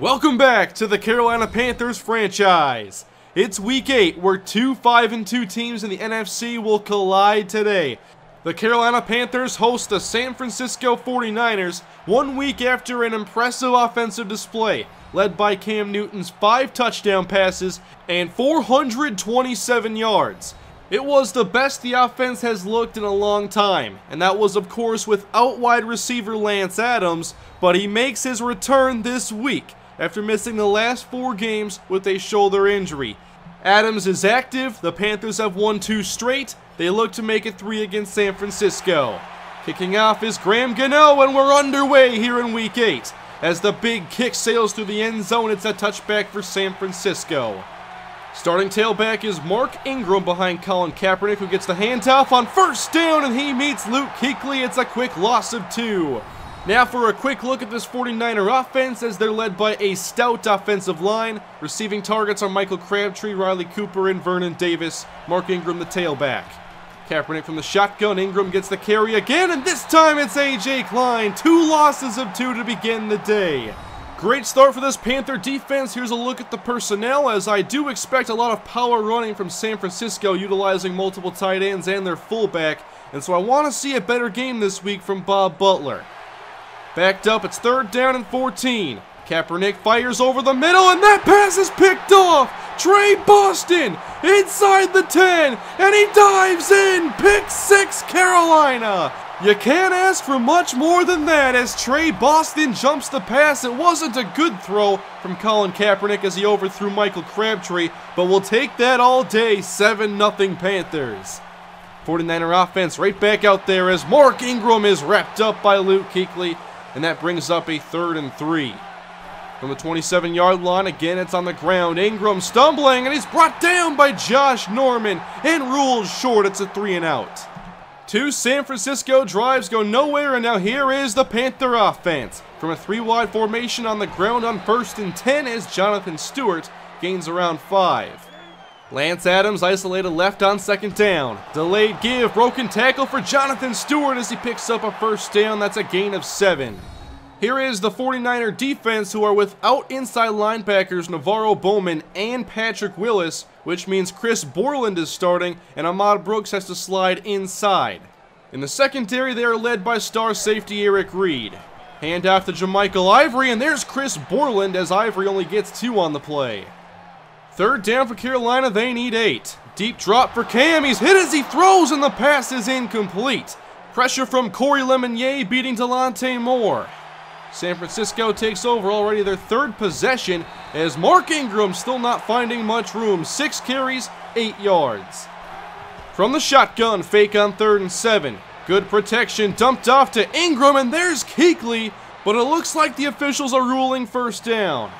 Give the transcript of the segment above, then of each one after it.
Welcome back to the Carolina Panthers franchise. It's week 8 where two 5 and 2 teams in the NFC will collide today. The Carolina Panthers host the San Francisco 49ers one week after an impressive offensive display led by Cam Newton's 5 touchdown passes and 427 yards. It was the best the offense has looked in a long time, and that was of course without wide receiver Lance Adams, but he makes his return this week after missing the last four games with a shoulder injury. Adams is active, the Panthers have won two straight, they look to make it three against San Francisco. Kicking off is Graham Gano, and we're underway here in Week 8. As the big kick sails through the end zone, it's a touchback for San Francisco. Starting tailback is Mark Ingram behind Colin Kaepernick, who gets the handoff on first down, and he meets Luke Kuechly. It's a quick loss of two. Now for a quick look at this 49er offense as they're led by a stout offensive line. Receiving targets are Michael Crabtree, Riley Cooper, and Vernon Davis. Mark Ingram the tailback. Kaepernick from the shotgun. Ingram gets the carry again, and this time it's A.J. Klein. Two losses of two to begin the day. Great start for this Panther defense. Here's a look at the personnel as I do expect a lot of power running from San Francisco utilizing multiple tight ends and their fullback. And so I want to see a better game this week from Bob Butler. Backed up, it's third down and 14. Kaepernick fires over the middle, and that pass is picked off. Tre Boston inside the 10, and he dives in. Pick six, Carolina. You can't ask for much more than that as Tre Boston jumps the pass. It wasn't a good throw from Colin Kaepernick as he overthrew Michael Crabtree, but we'll take that all day. 7 0 Panthers. 49er offense right back out there as Mark Ingram is wrapped up by Luke Kuechly and that brings up a third and three. From the 27 yard line, again it's on the ground. Ingram stumbling, and he's brought down by Josh Norman and ruled short. It's a three and out. Two San Francisco drives go nowhere, and now here is the Panther offense. From a three wide formation on the ground on first and 10 as Jonathan Stewart gains around five. Lance Adams isolated left on second down. Delayed give, broken tackle for Jonathan Stewart as he picks up a first down. That's a gain of seven. Here is the 49er defense who are without inside linebackers NaVorro Bowman and Patrick Willis, which means Chris Borland is starting and Ahmad Brooks has to slide inside. In the secondary, they are led by star safety Eric Reid. Hand off to JaMycal Ivory, and there's Chris Borland as Ivory only gets two on the play. Third down for Carolina, they need eight. Deep drop for Cam, he's hit as he throws and the pass is incomplete. Pressure from Corey Lemonier beating Delonte Moore. San Francisco takes over already their third possession as Mark Ingram still not finding much room. Six carries, eight yards. From the shotgun, fake on third and seven. Good protection, dumped off to Ingram, and there's Kuechly, but it looks like the officials are ruling first down.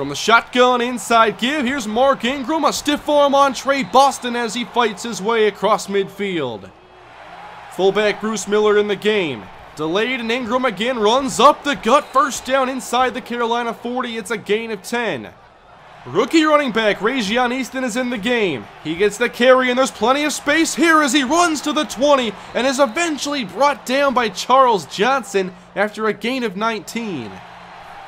From the shotgun inside give, here's Mark Ingram, a stiff arm on Tre Boston as he fights his way across midfield. Fullback Bruce Miller in the game. Delayed and Ingram again runs up the gut. First down inside the Carolina 40. It's a gain of 10. Rookie running back Rajion Easton is in the game. He gets the carry and there's plenty of space here as he runs to the 20 and is eventually brought down by Charles Johnson after a gain of 19.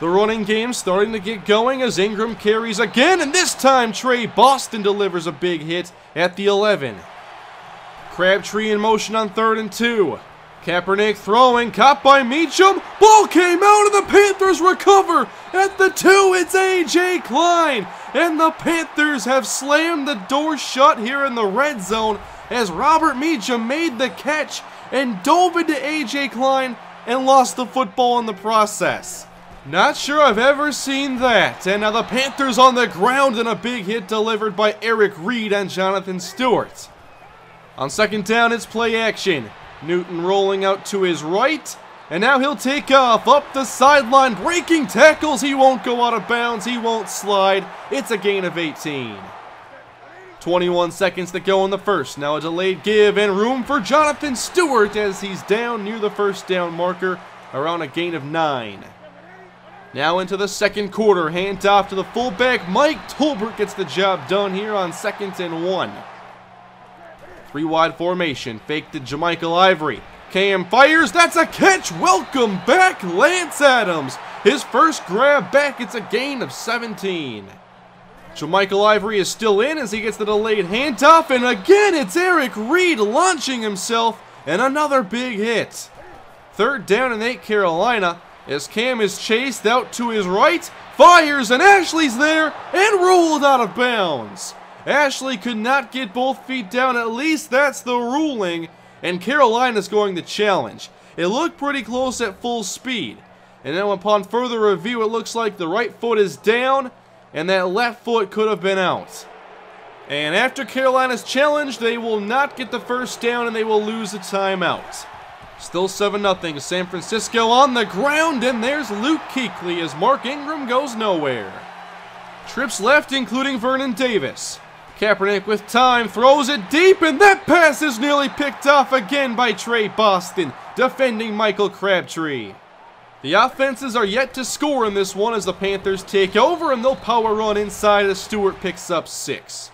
The running game starting to get going as Ingram carries again, and this time Tre Boston delivers a big hit at the 11. Crabtree in motion on third and two. Kaepernick throwing, caught by Meacham. Ball came out and the Panthers recover. At the two, it's A.J. Klein. And the Panthers have slammed the door shut here in the red zone as Robert Meacham made the catch and dove into A.J. Klein and lost the football in the process. Not sure I've ever seen that. And now the Panthers on the ground and a big hit delivered by Eric Reid and Jonathan Stewart. On second down, it's play action. Newton rolling out to his right. And now he'll take off up the sideline, breaking tackles. He won't go out of bounds. He won't slide. It's a gain of 18. 21 seconds to go in the first. Now a delayed give and room for Jonathan Stewart as he's down near the first down marker around a gain of 9. Now into the second quarter, hand off to the fullback. Mike Tolbert gets the job done here on second and one. Three wide formation, fake to JaMycal Ivory. Cam fires, that's a catch! Welcome back, Lance Adams! His first grab back, it's a gain of 17. Michael Ivory is still in as he gets the delayed handoff, and again it's Eric Reid launching himself, and another big hit. Third down and eight Carolina, as Cam is chased out to his right, fires, and Ashley's there, and rolled out of bounds. Ashley could not get both feet down, at least that's the ruling, and Carolina's going to challenge. It looked pretty close at full speed. And then upon further review, it looks like the right foot is down, and that left foot could have been out. And after Carolina's challenge, they will not get the first down and they will lose a timeout. Still 7-0, San Francisco on the ground, and there's Luke Kuechly as Mark Ingram goes nowhere. Trips left, including Vernon Davis. Kaepernick with time, throws it deep, and that pass is nearly picked off again by Tre Boston, defending Michael Crabtree. The offenses are yet to score in this one as the Panthers take over and they'll power run inside as Stewart picks up six.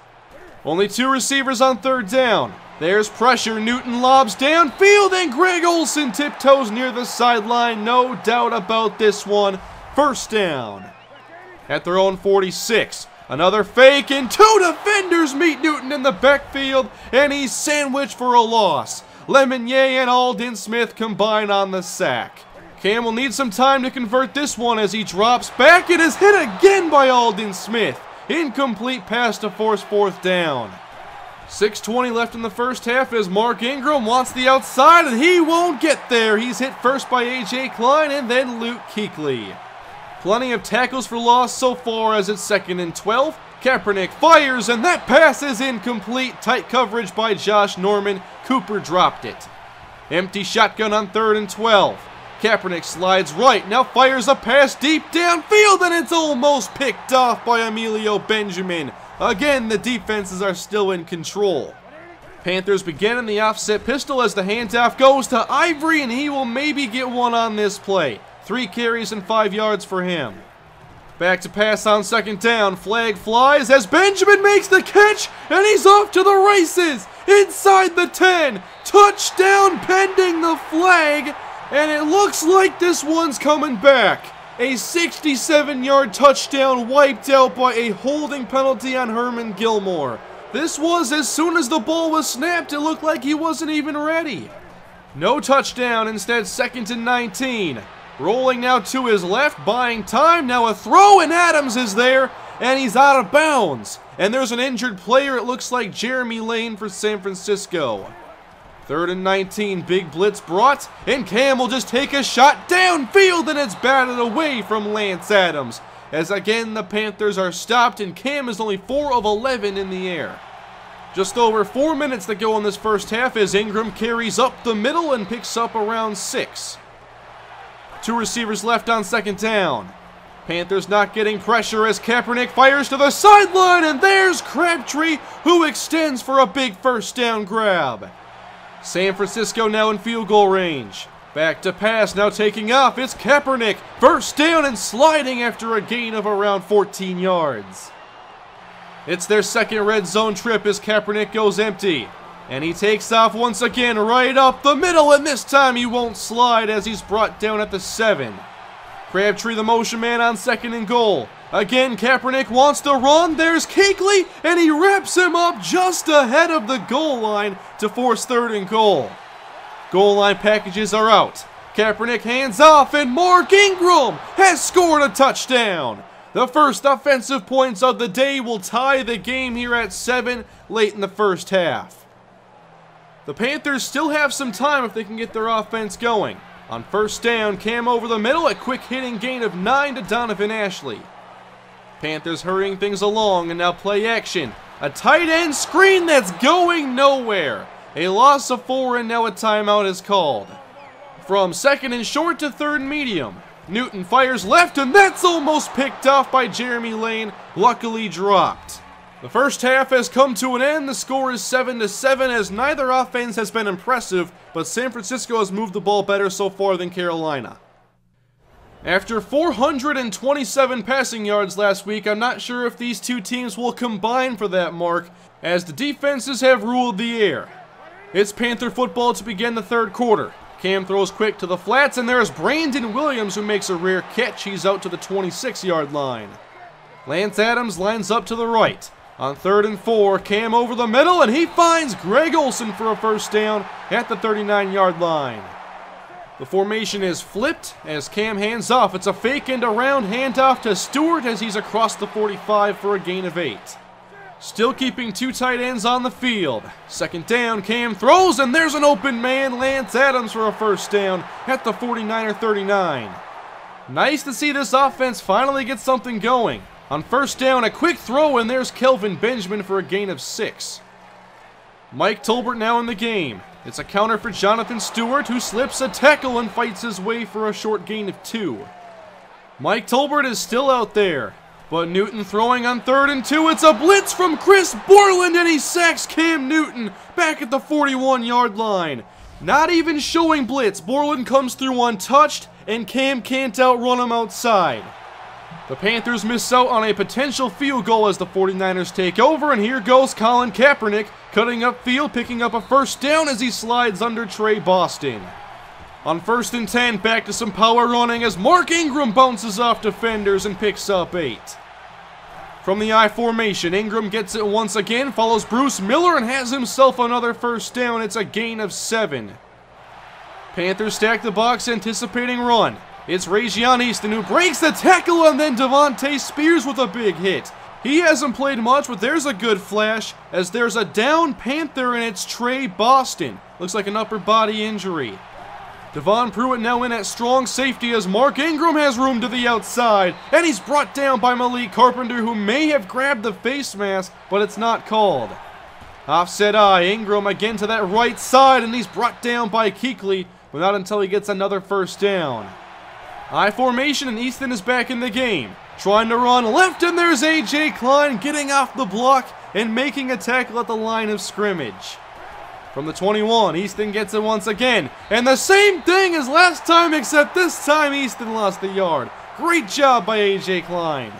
Only two receivers on third down. There's pressure. Newton lobs downfield and Greg Olsen tiptoes near the sideline. No doubt about this one. First down. At their own 46. Another fake and two defenders meet Newton in the backfield and he's sandwiched for a loss. Lemonier and Aldon Smith combine on the sack. Cam will need some time to convert this one as he drops back. It is hit again by Aldon Smith. Incomplete pass to force fourth down. 6.20 left in the first half as Mark Ingram wants the outside and he won't get there. He's hit first by A.J. Klein and then Luke Kuechly. Plenty of tackles for loss so far as it's second and 12. Kaepernick fires and that pass is incomplete. Tight coverage by Josh Norman. Cooper dropped it. Empty shotgun on third and 12. Kaepernick slides right, now fires a pass deep downfield, and it's almost picked off by Emilio Benjamin. Again, the defenses are still in control. Panthers begin in the offset pistol as the handoff goes to Ivory, and he will maybe get one on this play. Three carries and five yards for him. Back to pass on second down. Flag flies as Benjamin makes the catch, and he's off to the races. Inside the 10. Touchdown pending the flag. And it looks like this one's coming back. A 67-yard touchdown wiped out by a holding penalty on Herman Gilmore. This was as soon as the ball was snapped, it looked like he wasn't even ready. No touchdown, instead second and 19. Rolling now to his left, buying time. Now a throw, and Adams is there, and he's out of bounds. And there's an injured player, it looks like Jeremy Lane for San Francisco. Third and 19, big blitz brought, and Cam will just take a shot downfield, and it's batted away from Lance Adams. As again, the Panthers are stopped, and Cam is only 4 of 11 in the air. Just over 4 minutes to go in this first half as Ingram carries up the middle and picks up around 6. Two receivers left on second down. Panthers not getting pressure as Kaepernick fires to the sideline, and there's Crabtree, who extends for a big first down grab. San Francisco now in field goal range. Back to pass, now taking off. It's Kaepernick. First down and sliding after a gain of around 14 yards. It's their second red zone trip as Kaepernick goes empty. And he takes off once again right up the middle, and this time he won't slide as he's brought down at the 7. Crabtree the motion man on second and goal. Again, Kaepernick wants to run. There's Kuechly, and he wraps him up just ahead of the goal line to force third and goal. Goal line packages are out. Kaepernick hands off, and Mark Ingram has scored a touchdown. The first offensive points of the day will tie the game here at 7 late in the first half. The Panthers still have some time if they can get their offense going. On first down, Cam over the middle, a quick hitting gain of 9 to Donovan Ashley. Panthers hurrying things along and now play action. A tight end screen that's going nowhere. A loss of four and now a timeout is called. From second and short to third and medium. Newton fires left and that's almost picked off by Jeremy Lane, luckily dropped. The first half has come to an end. The score is 7 to 7 as neither offense has been impressive, but San Francisco has moved the ball better so far than Carolina. After 427 passing yards last week, I'm not sure if these two teams will combine for that mark, as the defenses have ruled the air. It's Panther football to begin the third quarter. Cam throws quick to the flats, and there's Brandon Williams who makes a rare catch. He's out to the 26 yard line. Lance Adams lines up to the right. On third and four, Cam over the middle, and he finds Greg Olsen for a first down at the 39 yard line. The formation is flipped as Cam hands off. It's a fake and a round handoff to Stewart as he's across the 45 for a gain of eight. Still keeping two tight ends on the field. Second down, Cam throws, and there's an open man, Lance Adams for a first down at the 49 or 39. Nice to see this offense finally get something going. On first down, a quick throw, and there's Kelvin Benjamin for a gain of six. Mike Tolbert now in the game. It's a counter for Jonathan Stewart, who slips a tackle and fights his way for a short gain of two. Mike Tolbert is still out there, but Newton throwing on third and two. It's a blitz from Chris Borland, and he sacks Cam Newton back at the 41 yard line. Not even showing blitz, Borland comes through untouched, and Cam can't outrun him outside. The Panthers miss out on a potential field goal as the 49ers take over, and here goes Colin Kaepernick cutting up field, picking up a first down as he slides under Tre Boston. On first and 10, back to some power running as Mark Ingram bounces off defenders and picks up eight. From the I formation, Ingram gets it once again, follows Bruce Miller and has himself another first down. It's a gain of seven. Panthers stack the box, anticipating run. It's Rajion Easton who breaks the tackle and then Devontae Spears with a big hit. He hasn't played much, but there's a good flash as there's a down Panther and it's Tre Boston. Looks like an upper body injury. Devon Pruitt now in at strong safety as Mark Ingram has room to the outside, and he's brought down by Malik Carpenter who may have grabbed the face mask, but it's not called. Offset I, Ingram again to that right side, and he's brought down by Kuechly, but not until he gets another first down. I formation and Easton is back in the game. Trying to run left and there's AJ Klein getting off the block and making a tackle at the line of scrimmage. From the 21, Easton gets it once again. And the same thing as last time except this time Easton lost the yard. Great job by AJ Klein.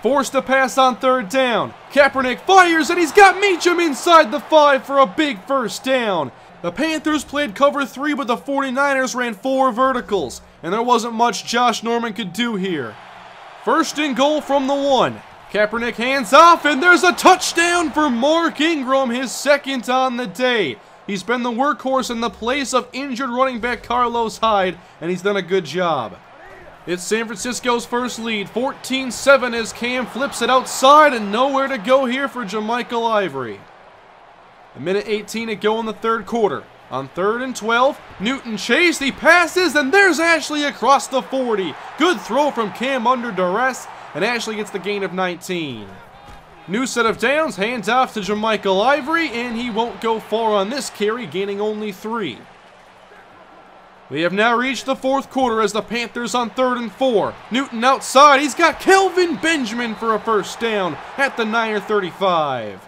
Forced to pass on third down. Kaepernick fires and he's got Meacham inside the five for a big first down. The Panthers played cover three, but the 49ers ran four verticals, and there wasn't much Josh Norman could do here. First and goal from the one. Kaepernick hands off, and there's a touchdown for Mark Ingram, his second on the day. He's been the workhorse in the place of injured running back Carlos Hyde, and he's done a good job. It's San Francisco's first lead, 14-7 as Cam flips it outside and nowhere to go here for JaMycal Ivory. A minute 18 to go in the third quarter. On third and 12, Newton chase, he passes, and there's Ashley across the 40. Good throw from Cam under duress, and Ashley gets the gain of 19. New set of downs, hands off to JaMycal Ivory, and he won't go far on this carry, gaining only three. We have now reached the fourth quarter as the Panthers on third and four. Newton outside, he's got Kelvin Benjamin for a first down at the Niner 35.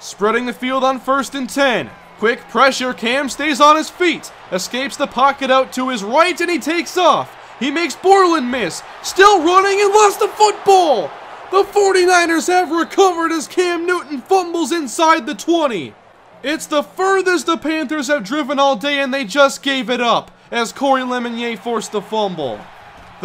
Spreading the field on first and 10. Quick pressure, Cam stays on his feet, escapes the pocket out to his right, and he takes off. He makes Borland miss, still running and lost the football. The 49ers have recovered as Cam Newton fumbles inside the 20. It's the furthest the Panthers have driven all day, and they just gave it up as Corey Lemonier forced the fumble.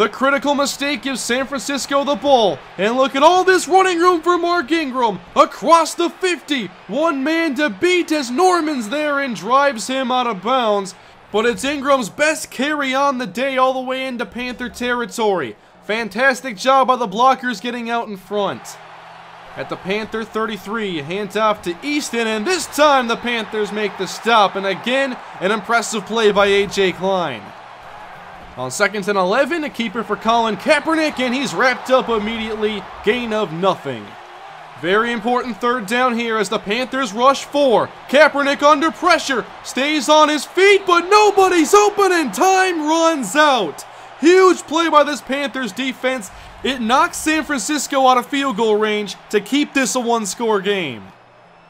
The critical mistake gives San Francisco the ball. And look at all this running room for Mark Ingram. Across the 50. One man to beat as Norman's there and drives him out of bounds. But it's Ingram's best carry on the day all the way into Panther territory. Fantastic job by the blockers getting out in front. At the Panther 33, hands off to Easton, and this time the Panthers make the stop. And again, an impressive play by A.J. Klein. On seconds and 11, a keeper for Colin Kaepernick, and he's wrapped up immediately. Gain of nothing. Very important third down here as the Panthers rush four. Kaepernick under pressure, stays on his feet, but nobody's open and time runs out. Huge play by this Panthers defense. It knocks San Francisco out of field goal range to keep this a one-score game.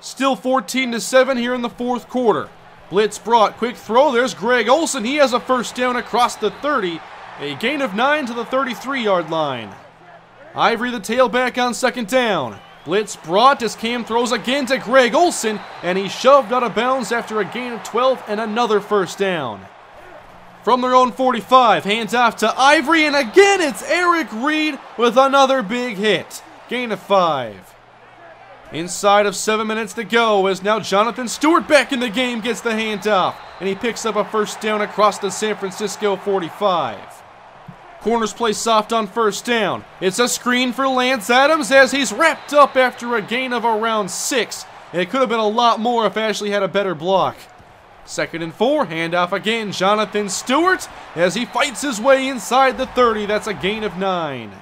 Still 14 to 7 here in the fourth quarter. Blitz brought, quick throw, there's Greg Olsen. He has a first down across the 30. A gain of 9 to the 33-yard line. Ivory the tailback on second down. Blitz brought as Cam throws again to Greg Olsen, and he's shoved out of bounds after a gain of 12 and another first down. From their own 45, hands off to Ivory, and again it's Eric Reid with another big hit. Gain of five. Inside of seven minutes to go as now Jonathan Stewart back in the game gets the handoff, and he picks up a first down across the San Francisco 45. Corners play soft on first down. It's a screen for Lance Adams as he's wrapped up after a gain of around six. It could have been a lot more if Ashley had a better block. Second and four, handoff again, Jonathan Stewart as he fights his way inside the 30. That's a gain of nine.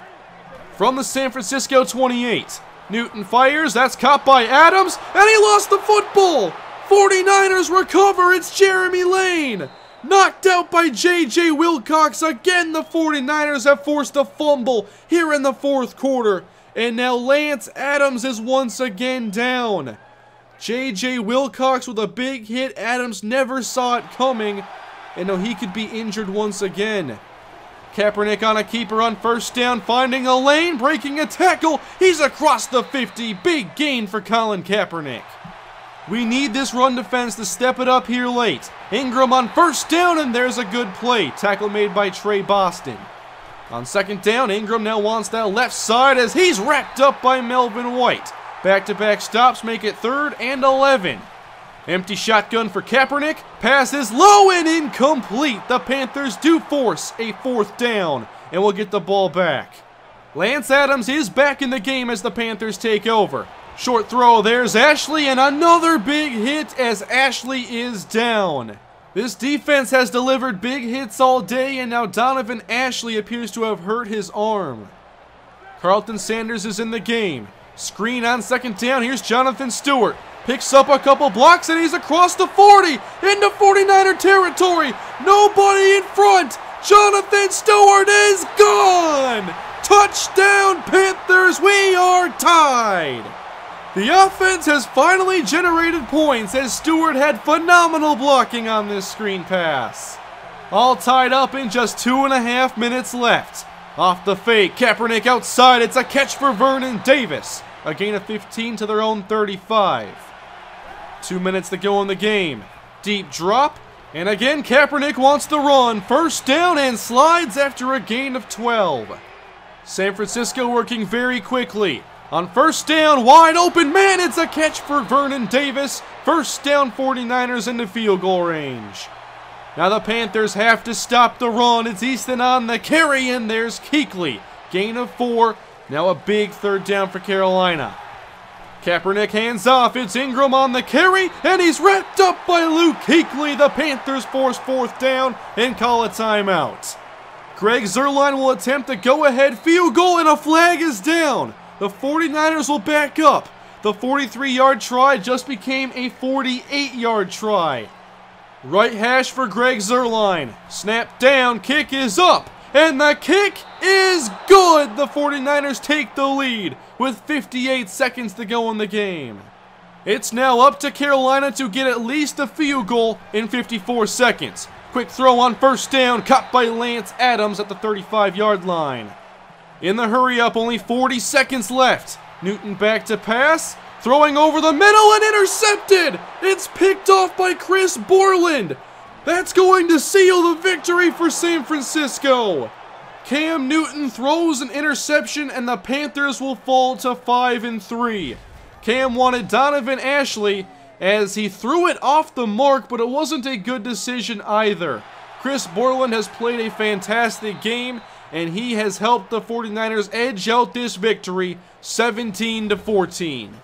From the San Francisco 28, Newton fires, that's caught by Adams, and he lost the football! 49ers recover, it's Jeremy Lane! Knocked out by J.J. Wilcox. Again, the 49ers have forced a fumble here in the fourth quarter. And now Lance Adams is once again down. J.J. Wilcox with a big hit. Adams never saw it coming. And now he could be injured once again. Kaepernick on a keeper on first down, finding a lane, breaking a tackle. He's across the 50. Big gain for Colin Kaepernick. We need this run defense to step it up here late. Ingram on first down, and there's a good play. Tackle made by Tre Boston. On second down, Ingram now wants that left side as he's wrapped up by Melvin White. Back-to-back -back stops make it third and 11. Empty shotgun for Kaepernick. Pass is low and incomplete. The Panthers do force a fourth down and will get the ball back. Lance Adams is back in the game as the Panthers take over. Short throw, there's Ashley, and another big hit as Ashley is down. This defense has delivered big hits all day, and now Donovan Ashley appears to have hurt his arm. Carlton Sanders is in the game. Screen on second down, here's Jonathan Stewart. Picks up a couple blocks, and he's across the 40, into 49er territory. Nobody in front. Jonathan Stewart is gone. Touchdown, Panthers. We are tied. The offense has finally generated points as Stewart had phenomenal blocking on this screen pass. All tied up in just two and a half minutes left. Off the fake, Kaepernick outside. It's a catch for Vernon Davis. A gain of 15 to their own 35. Two minutes to go in the game. Deep drop. And again, Kaepernick wants the run. First down and slides after a gain of 12. San Francisco working very quickly. On first down, wide open, man, it's a catch for Vernon Davis. First down, 49ers in the field goal range. Now the Panthers have to stop the run. It's Easton on the carry, and there's Kuechly. Gain of four. Now a big third down for Carolina. Kaepernick hands off. It's Ingram on the carry, and he's wrapped up by Luke Kuechly. The Panthers force fourth down and call a timeout. Greg Zuerlein will attempt a go-ahead field goal, and a flag is down. The 49ers will back up. The 43-yard try just became a 48-yard try. Right hash for Greg Zuerlein. Snap down, kick is up, and the kick is good! The 49ers take the lead with 58 seconds to go in the game. It's now up to Carolina to get at least a field goal in 54 seconds. Quick throw on first down, caught by Lance Adams at the 35-yard line. In the hurry up, only 40 seconds left. Newton back to pass. Throwing over the middle and intercepted! It's picked off by Chris Borland! That's going to seal the victory for San Francisco! Cam Newton throws an interception and the Panthers will fall to 5 and 3. Cam wanted Donovan Ashley as he threw it off the mark, but it wasn't a good decision either. Chris Borland has played a fantastic game and he has helped the 49ers edge out this victory 17 to 14.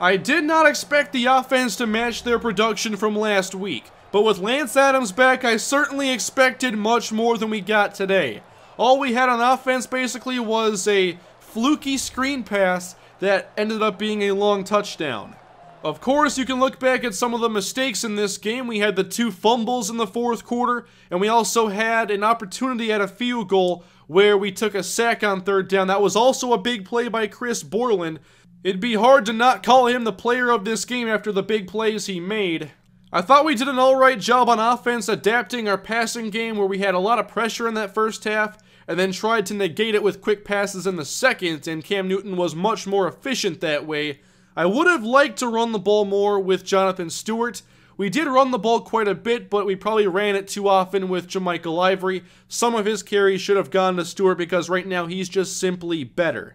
I did not expect the offense to match their production from last week, but with Lance Adams back, I certainly expected much more than we got today. All we had on offense basically was a fluky screen pass that ended up being a long touchdown. Of course, you can look back at some of the mistakes in this game. We had the two fumbles in the fourth quarter, and we also had an opportunity at a field goal where we took a sack on third down. That was also a big play by Chris Borland. It'd be hard to not call him the player of this game after the big plays he made. I thought we did an alright job on offense adapting our passing game where we had a lot of pressure in that first half and then tried to negate it with quick passes in the second and Cam Newton was much more efficient that way. I would have liked to run the ball more with Jonathan Stewart. We did run the ball quite a bit, but we probably ran it too often with JaMychal Ivory. Some of his carries should have gone to Stewart because right now he's just simply better.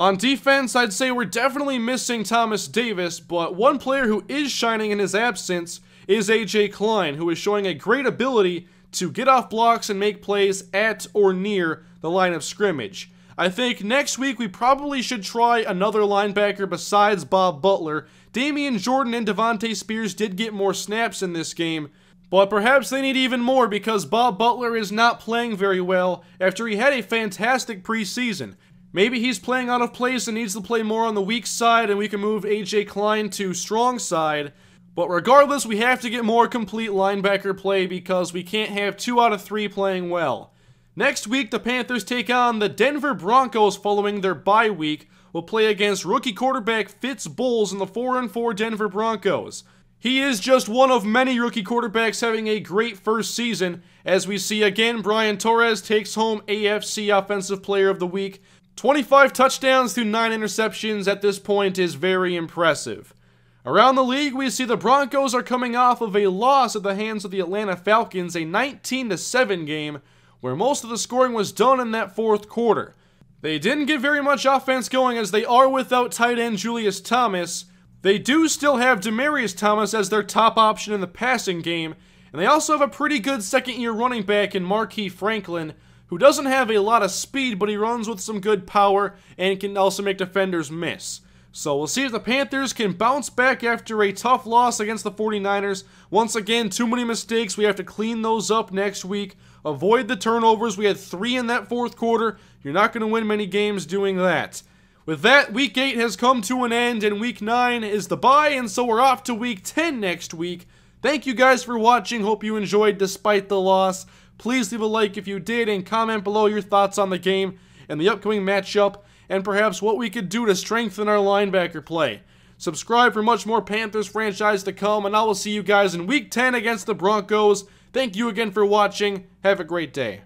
On defense, I'd say we're definitely missing Thomas Davis, but one player who is shining in his absence is AJ Klein, who is showing a great ability to get off blocks and make plays at or near the line of scrimmage. I think next week we probably should try another linebacker besides Bob Butler. Damian Jordan and Devontae Spears did get more snaps in this game, but perhaps they need even more because Bob Butler is not playing very well after he had a fantastic preseason. Maybe he's playing out of place and needs to play more on the weak side and we can move AJ Klein to strong side. But regardless, we have to get more complete linebacker play because we can't have two out of three playing well. Next week, the Panthers take on the Denver Broncos following their bye week. Will play against rookie quarterback Fitz Bowles and the 4-4 Denver Broncos. He is just one of many rookie quarterbacks having a great first season. As we see again, Brian Torres takes home AFC Offensive Player of the Week 25 touchdowns to 9 interceptions at this point is very impressive. Around the league, we see the Broncos are coming off of a loss at the hands of the Atlanta Falcons, a 19-7 game, where most of the scoring was done in that fourth quarter. They didn't get very much offense going as they are without tight end Julius Thomas. They do still have Demaryius Thomas as their top option in the passing game, and they also have a pretty good second-year running back in Marquis Franklin, who doesn't have a lot of speed, but he runs with some good power and can also make defenders miss. So we'll see if the Panthers can bounce back after a tough loss against the 49ers. Once again, too many mistakes. We have to clean those up next week. Avoid the turnovers. We had three in that fourth quarter. You're not going to win many games doing that. With that, Week 8 has come to an end, and Week 9 is the bye, and so we're off to Week 10 next week. Thank you guys for watching. Hope you enjoyed despite the loss. Please leave a like if you did and comment below your thoughts on the game and the upcoming matchup and perhaps what we could do to strengthen our linebacker play. Subscribe for much more Panthers franchise to come and I will see you guys in week 10 against the Broncos. Thank you again for watching. Have a great day.